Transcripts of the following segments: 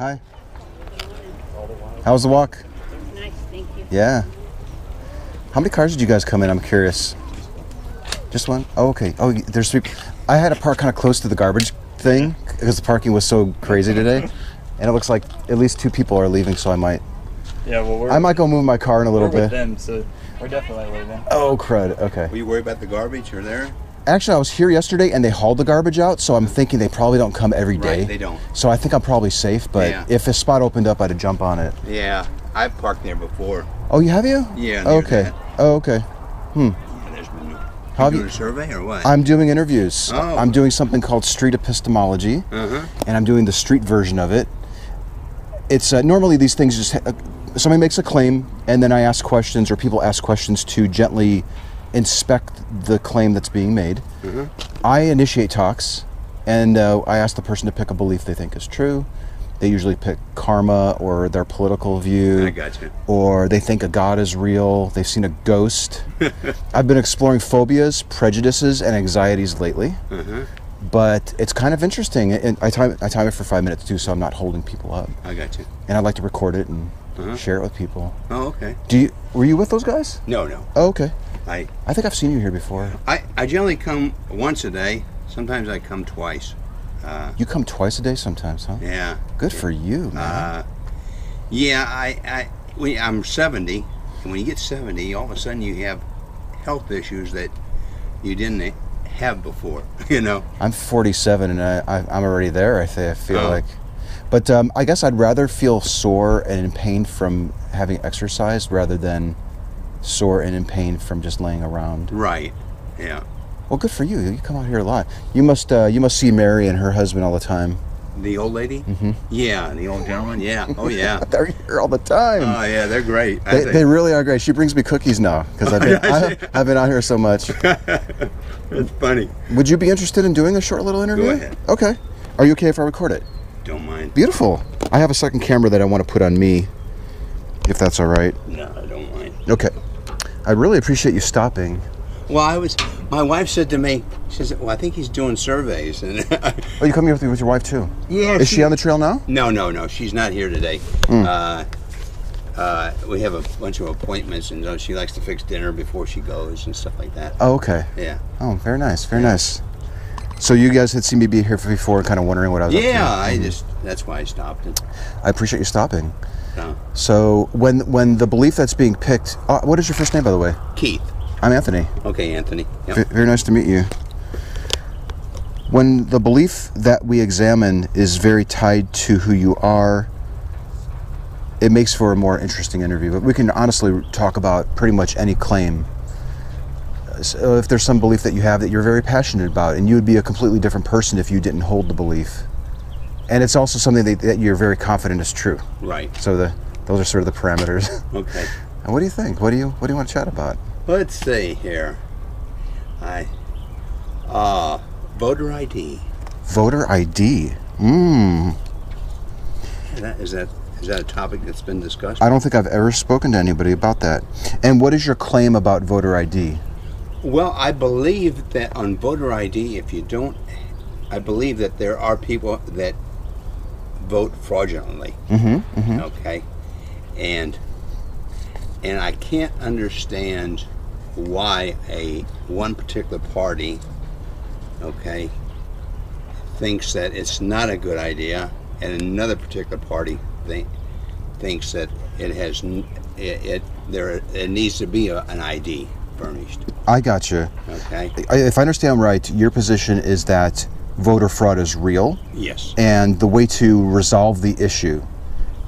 Hi. How was the walk? Nice, thank you. Yeah. How many cars did you guys come in? I'm curious. Just one? Oh, okay. Oh, there's three. I had to park kind of close to the garbage thing because the parking was so crazy today. And it looks like at least two people are leaving, so I might. Yeah, well, we're, I might go move my car in a we're little with bit. them, so we're definitely leaving. Oh, crud. Okay. Were you worried about the garbage? You're there? Actually, I was here yesterday and they hauled the garbage out, so I'm thinking they probably don't come every day. Right, they don't. So I think I'm probably safe, but Yeah. if a spot opened up, I'd jump on it. Yeah, I've parked there before. Oh, you have you? Yeah, near Okay. that. Oh, okay. Yeah, there's been no. How have you you- doing a survey or what? I'm doing interviews. Oh. I'm doing something called street epistemology, uh-huh. and I'm doing the street version of it. It's uh, normally these things just uh, somebody makes a claim, and then I ask questions, or people ask questions to gently inspect the claim that's being made. I initiate talks, and uh, I ask the person to pick a belief they think is true. They usually pick karma or their political view I got you. or they think a god is real, they've seen a ghost. I've been exploring phobias, prejudices, and anxieties lately. Uh-huh. But it's kind of interesting, and I time I time it for five minutes too, so I'm not holding people up. I got you. And I'd like to record it and Uh-huh. share it with people. Oh, okay. Do you? Were you with those guys? No, no. Oh, okay. I, I think I've seen you here before. I, I generally come once a day. Sometimes I come twice. Uh, You come twice a day sometimes, huh? yeah. Good for you, man. Uh, yeah, I, I, when, I'm 70, and when you get 70, all of a sudden you have health issues that you didn't have before, you know? I'm 47 and I, I, I'm already there. I, th- I feel Oh. like, but um, I guess I'd rather feel sore and in pain from having exercised rather than sore and in pain from just laying around. Right. Yeah. Well, good for you. You come out here a lot. You must uh, you must see Mary and her husband all the time. The old lady? Mm-hmm. Yeah, the old gentleman? Yeah. Oh, yeah. They're here all the time. Oh, yeah, they're great. They, they really are great. She brings me cookies now because I've been I, I've been out here so much. it's funny. Would you be interested in doing a short little interview? Go ahead. Okay. Are you okay if I record it? Don't mind. Beautiful. I have a second camera that I want to put on me, if that's all right. No, I don't mind. Okay. I really appreciate you stopping. Well, I was, my wife said to me, she says, well, I think he's doing surveys. And Oh, you come here with, with your wife too? yeah, Is she on the trail now? No, no, no. She's not here today. Uh, uh, we have a bunch of appointments, and uh, she likes to fix dinner before she goes and stuff like that. Oh, okay. Yeah. Oh, very nice. Very nice. So you guys had seen me be here before, kind of wondering what I was. Yeah, I just that's why I stopped it. I appreciate you stopping. Uh, So when when the belief that's being picked, uh, what is your first name, by the way? Keith. I'm Anthony. Okay, Anthony. Yep. V- very nice to meet you. When the belief that we examine is very tied to who you are, it makes for a more interesting interview. But we can honestly talk about pretty much any claim. So if there's some belief that you have that you're very passionate about, and you would be a completely different person if you didn't hold the belief. And it's also something that, that you're very confident is true. Right. So the those are sort of the parameters. Okay. and what do you think? What do you what do you want to chat about? Let's see here. I uh voter ID. Voter ID. Mmm. Is that is that, is that a topic that's been discussed? I don't think I've ever spoken to anybody about that. And what is your claim about voter ID? Well, I believe that on voter ID, if you don't, I believe that there are people that vote fraudulently. Mm-hmm. Okay, and and I can't understand why a one particular party, okay, thinks that it's not a good idea, and another particular party think, thinks that it has it, it there it needs to be a, an ID furnished. I got you. Okay. If I understand right, your position is that voter fraud is real, Yes. and the way to resolve the issue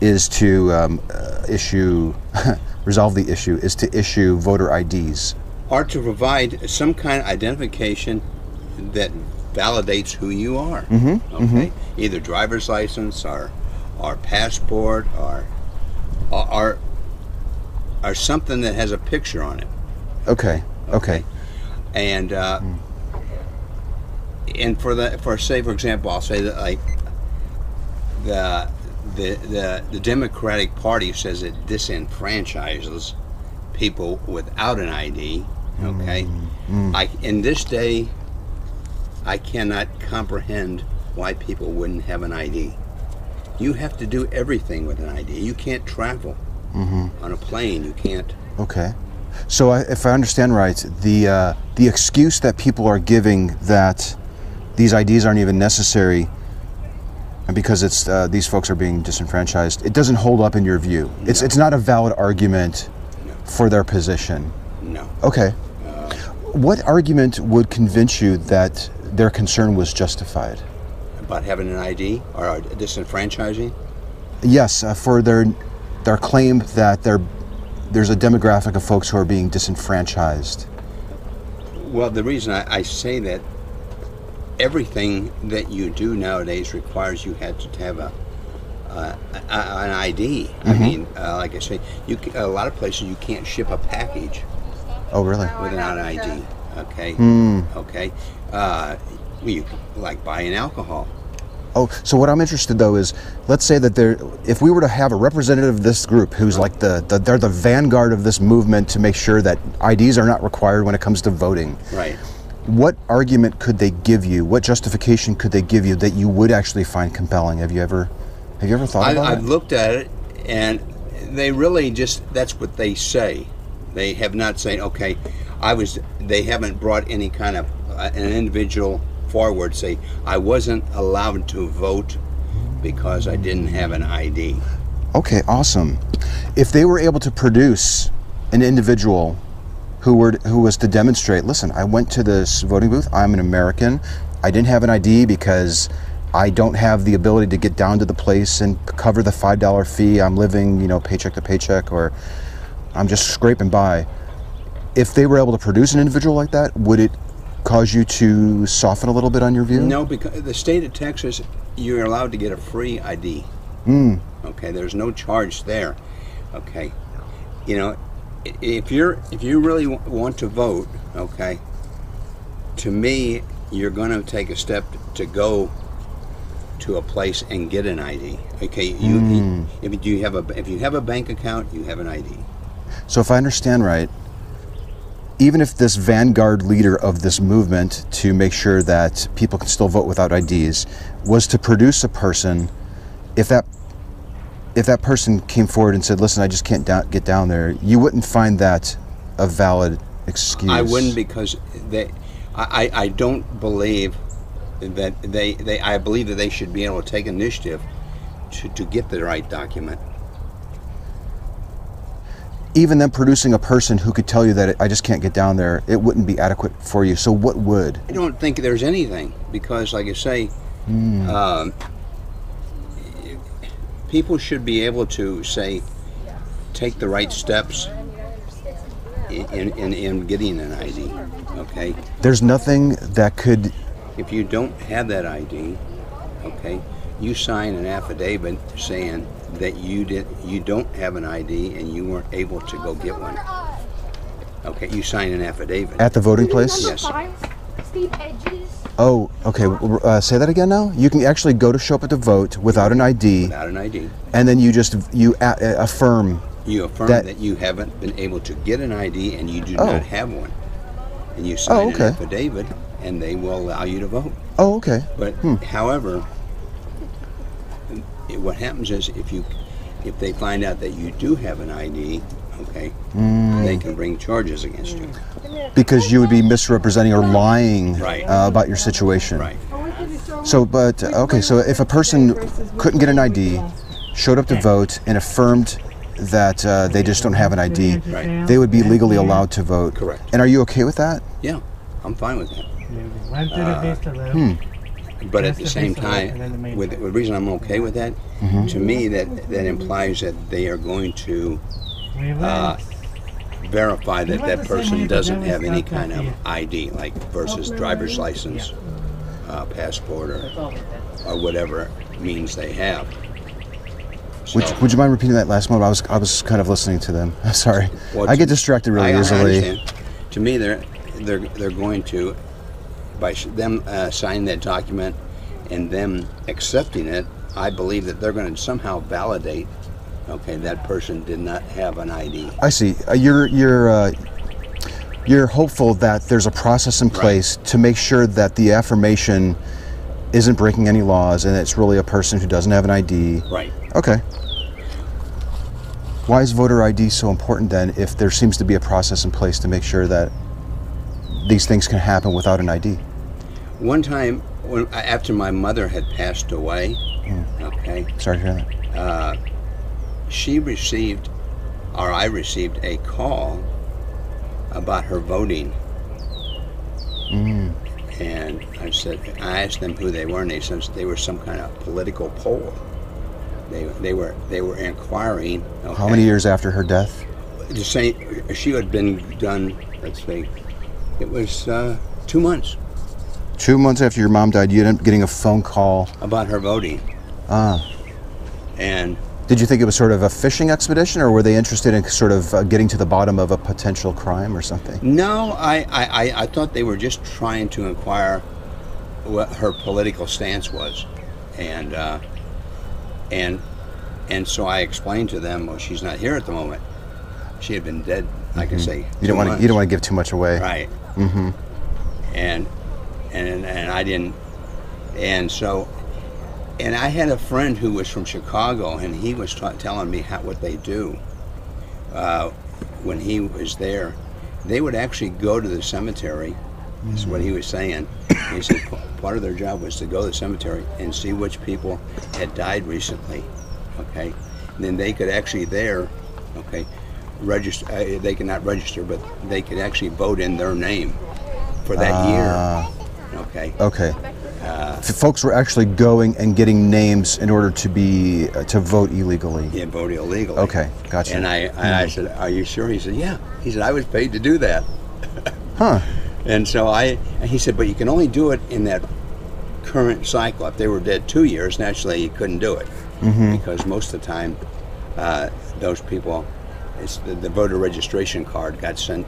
is to um, uh, issue resolve the issue is to issue voter IDs. Or to provide some kind of identification that validates who you are. Mm-hmm. Okay. Either driver's license or or passport or or or, or something that has a picture on it. Okay. Okay. And uh, and for the for say for example, I'll say that like the the the, the Democratic Party says it disenfranchises people without an ID. Okay, mm-hmm. mm. I in this day, I cannot comprehend why people wouldn't have an ID. you have to do everything with an ID. You can't travel mm-hmm. on a plane. You can't. Okay. So I, if I understand right, the uh, the excuse that people are giving that these IDs aren't even necessary, and because it's uh, these folks are being disenfranchised, it doesn't hold up in your view. It's it's not a valid argument for their position. No. Okay. What argument would convince you that their concern was justified? About having an ID or uh, disenfranchising. Yes, uh, for their their claim that there there's a demographic of folks who are being disenfranchised. Well, the reason I, I say that everything that you do nowadays requires you had to have a, uh, an ID. I mean, uh, like I say, you ca- a lot of places you can't ship a package Oh, really? without an ID. Okay. Hmm. Okay. Uh, you like buying alcohol. Oh, so what I'm interested though is, let's say that there, if we were to have a representative of this group who's like the, the they're the vanguard of this movement to make sure that IDs are not required when it comes to voting. Right. What argument could they give you? What justification could they give you that you would actually find compelling? Have you ever, have you ever thought I, about I've it? looked at it, and they really just that's what they say. They have not said, okay, I was. They haven't brought any kind of uh, an individual forward say I wasn't allowed to vote because I didn't have an ID. Okay, awesome. If they were able to produce an individual who were who was to demonstrate, listen, I went to this voting booth. I'm an American. I didn't have an ID because I don't have the ability to get down to the place and cover the five dollar fee. I'm living, you know, paycheck to paycheck, or I'm just scraping by. If they were able to produce an individual like that, would it cause you to soften a little bit on your view? No, because the state of Texas, you're allowed to get a free ID. Hmm. Okay, there's no charge there. Okay, you know, if you're if you really wa- want to vote, okay, to me, you're going to take a step to go to a place and get an ID. Okay, you hmm. if you have a if you have a bank account, you have an ID. So, if I understand right, even if this vanguard leader of this movement to make sure that people can still vote without IDs was to produce a person, if that if that person came forward and said, "Listen, I just can't down, get down there," you wouldn't find that a valid excuse. I wouldn't because they, I, I don't believe that they, they, I believe that they should be able to take initiative to, to get the right document. Even them producing a person who could tell you that I just can't get down there, it wouldn't be adequate for you. So, what would? I don't think there's anything because, like I say, um, people should be able to say, take the right steps in, in, in getting an ID. Okay, There's nothing that could. if you don't have that ID, okay, you sign an affidavit saying that you did you don't have an ID and you weren't able to go get one. Okay, you sign an affidavit. At the voting place? Yes. Steve Hedges. Oh, okay. Uh, say that again now. You can actually go to show up at the vote without an ID, Without an ID, and then you just you a- a- affirm. you affirm That- that, you haven't been able to get an ID and you do Oh. not have one, and you sign okay. an affidavit, and they will allow you to vote. Oh, okay. But however, what happens is if you if they find out that you do have an ID, okay, Mm. they can bring charges against you. Because you would be misrepresenting or lying Right. uh, about your situation. Right. So, but uh, okay. So, if a person couldn't get an ID, showed up to vote, and affirmed that uh, they just don't have an ID, Right. they would be legally allowed to vote. Correct. And are you okay with that? Yeah, I'm fine with that. Went to the festival. hmm. But at the the same festival and then the time, with the reason I'm okay with that, Mm-hmm. to me that that implies that they are going to uh, verify that that person doesn't have any kind of ID, like versus driver's license, uh, passport, or, or whatever means they have. Would, So- would you mind repeating that last moment? I was I was kind of listening to them. Sorry, Well, I get distracted really I- I easily. understand. To me, they're they're they're going to by them uh, signing that document and them accepting it. I believe that they're going to somehow validate. Okay, that person did not have an ID. I see. Uh, you're you're uh, you're hopeful that there's a process in place to make sure that the affirmation isn't breaking any laws and it's really a person who doesn't have an ID. Right. Okay. Why is voter ID so important then if there seems to be a process in place to make sure that these things can happen without an ID? One time, when after my mother had passed away, hmm. okay, Sorry to hear that. Uh, she received, or I received a call about her voting. Hmm. And I said, I asked them who they were, and they said they were some kind of political poll. They, they were they were inquiring. How many years after her death? To say she had been done. Let's see, it was uh, two months Two months after your mom died, you ended up getting a phone call. about her voting, Ah. and Did you think it was sort of a fishing expedition, or were they interested in sort of uh, getting to the bottom of a potential crime or something? No, I, I, I- I thought they were just trying to inquire what her political stance was, and uh, and and so I explained to them, well, she's not here at the moment. She had been dead, I can say. You don't want to. You don't want to give too much away. right. Mm-hmm. And and and I didn't, and so. And I had a friend who was from Chicago, and he was ta- telling me how, what they do uh, when he was there. They would actually go to the cemetery. Is what he was saying. He said part of their job was to go to the cemetery and see which people had died recently. Okay, and then they could actually there, okay, register. Uh, they could not register, but they could actually vote in their name for that Ah. year. Okay. Okay. F- folks were actually going and getting names in order to be uh, to vote illegally. Yeah, vote illegally. Okay, gotcha. And I, and I said, "Are you sure?" He said, "Yeah." He said, "I was paid to do that." Huh. And so I, and he said, "But you can only do it in that current cycle. If they were dead two years, naturally you couldn't do it because most of the time, uh, those people, it's the, the voter registration card got sent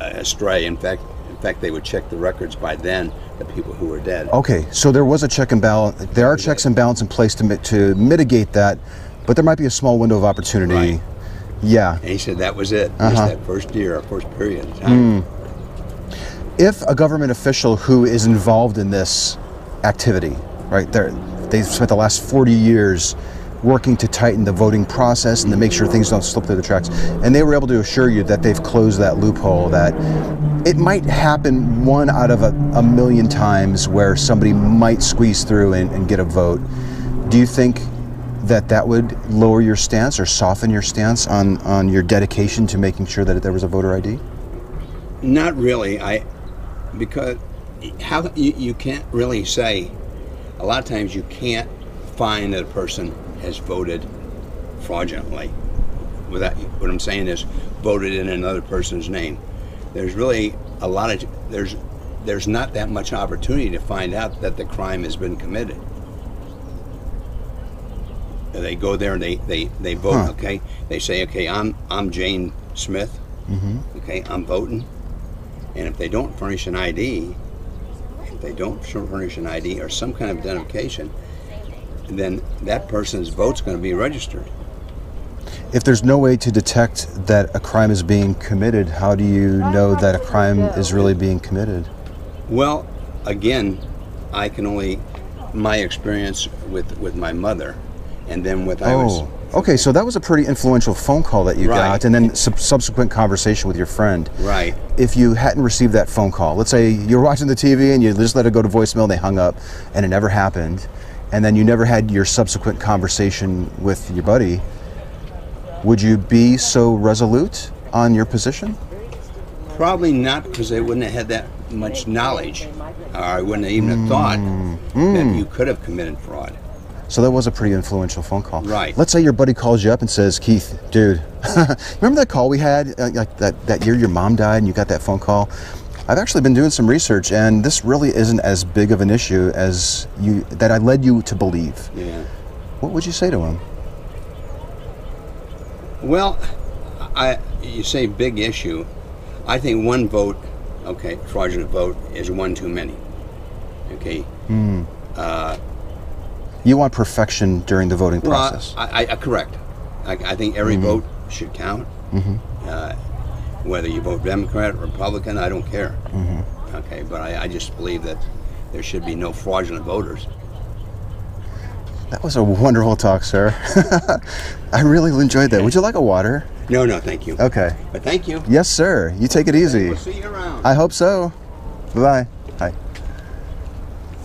uh, astray. In fact, in fact, they would check the records by then. The people who were dead. Okay. So there was a check and balance. There are checks and balance in place to mi- to mitigate that, but there might be a small window of opportunity. Right. Yeah. And he said that was it. Uh-huh. Just that first year, or first period of time. if a government official who is involved in this activity, right, they've spent the last 40 years working to tighten the voting process and to make sure things don't slip through the cracks, and they were able to assure you that they've closed that loophole, that it might happen one out of a, a million times where somebody might squeeze through and, and get a vote. Do you think that that would lower your stance or soften your stance on, on your dedication to making sure that there was a voter ID? Not really. I because how you, you can't really say. A lot of times you can't find that a person has voted fraudulently. Without what I'm saying is voted in another person's name. There's really a lot of there's there's not that much opportunity to find out that the crime has been committed. They go there and they, they, they vote, Huh. okay? They say, okay, I'm I'm Jane Smith. Mm-hmm. Okay, I'm voting. And if they don't furnish an ID, if they don't furnish an ID or some kind of identification, then that person's vote's going to be registered. If there's no way to detect that a crime is being committed, how do you know that a crime is really being committed? Well, again, I can only my experience with with my mother, and then with I was Oh, okay. So that was a pretty influential phone call that you Right. got, and then sub- subsequent conversation with your friend. right. If you hadn't received that phone call, let's say you're watching the TV and you just let it go to voicemail, and they hung up, and it never happened, and then you never had your subsequent conversation with your buddy, would you be so resolute on your position? Probably not because they wouldn't have had that much knowledge, or I wouldn't have even have thought that you could have committed fraud. So that was a pretty influential phone call. Right. Let's say your buddy calls you up and says, Keith, dude, remember that call we had uh, like that, that year your mom died and you got that phone call? I've actually been doing some research and this really isn't as big of an issue as you that I led you to believe. Yeah. What would you say to him? Well, I you say big issue. I think one vote, okay, fraudulent vote is one too many. Okay. Hmm. Uh, you want perfection during the voting Well, process. I, I, correct. I, I think every hmm. vote should count. Mm-hmm. Uh, whether you vote Democrat or Republican, I don't care. Okay, but I, I just believe that there should be no fraudulent voters. That was a wonderful talk, sir. I really enjoyed that. Would you like a water? No, no, thank you. Okay. But thank you. Yes, sir. You take it easy. We'll see you around. I hope so. Bye bye. Hi.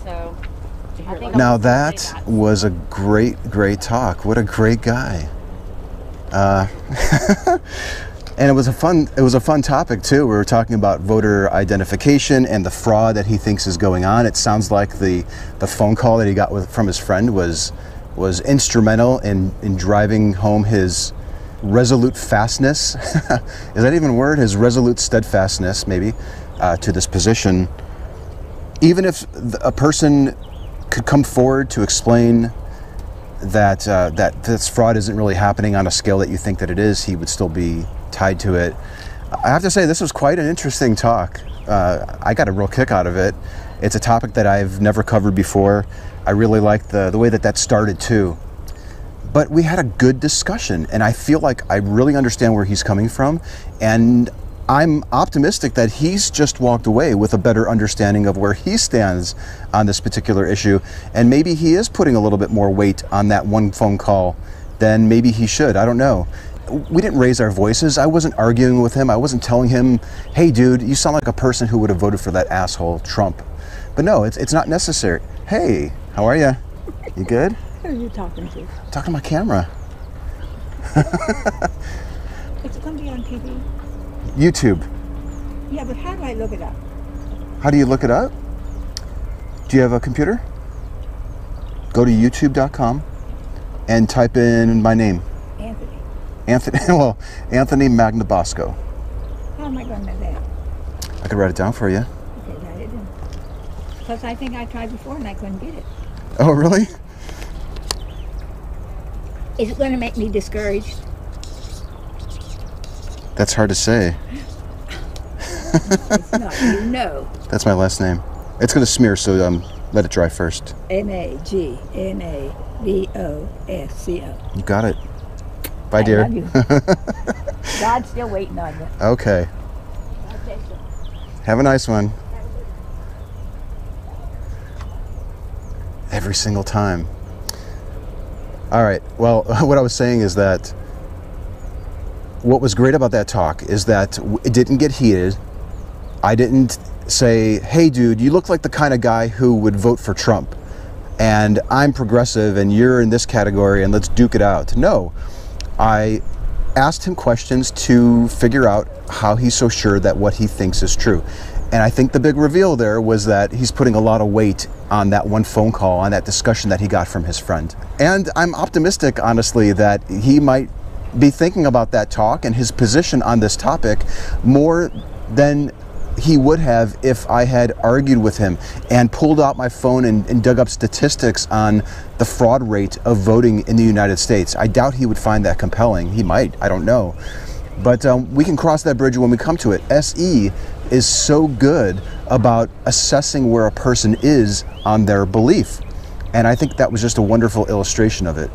So, Now I'm gonna say that was a great, great talk. What a great guy. Uh, and it was a fun, it was a fun topic too. We were talking about voter identification and the fraud that he thinks is going on. It sounds like the the phone call that he got with, from his friend was was instrumental in in driving home his resolute fastness. is that even a word? His resolute steadfastness, maybe, uh, to this position. Even if a person could come forward to explain that uh, that this fraud isn't really happening on a scale that you think that it is, he would still be tied to it. I have to say, this was quite an interesting talk. Uh, I got a real kick out of it. It's a topic that I've never covered before. I really liked the the way that that started too. But we had a good discussion, and I feel like I really understand where he's coming from, and I'm optimistic that he's just walked away with a better understanding of where he stands on this particular issue, and maybe he is putting a little bit more weight on that one phone call than maybe he should. I don't know. We didn't raise our voices. I wasn't arguing with him. I wasn't telling him, "Hey, dude, you sound like a person who would have voted for that asshole Trump." But no, it's it's not necessary. Hey, how are you? You good? Who are you talking to? I'm talking to my camera. It's going to be on TV. YouTube. Yeah, but how do I look it up? How do you look it up? Do you have a computer? Go to youtube.com and type in my name. Anthony. Anthony, well, Anthony Magnabosco. How am I going to that? I could write it down for you. Okay, write it. Because I think I tried before and I couldn't get it. Oh, really? Is it going to make me discouraged? That's hard to say. It's not. you know. That's my last name. It's going to smear, so um, let it dry first. M A G N A B O S C O. You got it. Bye, I dear. love you. God's still waiting on you. Okay. Okay, Have a nice one. Every single time. All right. Well, what I was saying is that what was great about that talk is that it didn't get heated. I didn't say, hey, dude, you look like the kind of guy who would vote for Trump. And I'm progressive and you're in this category and let's duke it out. No. I asked him questions to figure out how he's so sure that what he thinks is true. And I think the big reveal there was that he's putting a lot of weight on that one phone call, on that discussion that he got from his friend. And I'm optimistic, honestly, that he might be thinking about that talk and his position on this topic more than he would have if I had argued with him and pulled out my phone and, and dug up statistics on the fraud rate of voting in the United States. I doubt he would find that compelling. He might, I don't know. But um, we can cross that bridge when we come to it. SE is so good about assessing where a person is on their belief. And I think that was just a wonderful illustration of it.